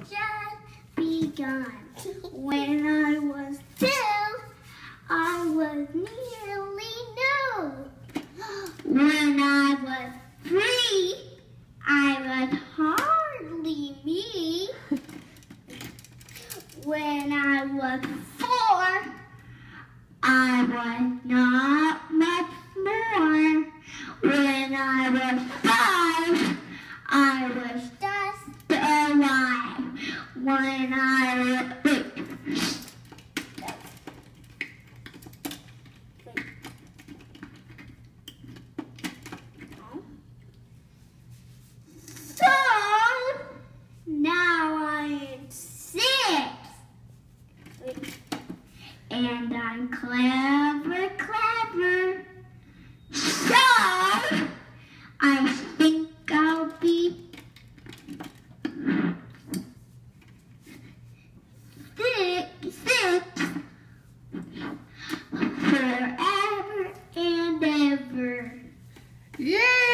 Just begun. When I was two, I was nearly new. When I was three, I was hardly me. When I was four, I was not much more. When I was five, I was alive. When I was So now I am six. And I'm clever. Forever and ever. Yeah!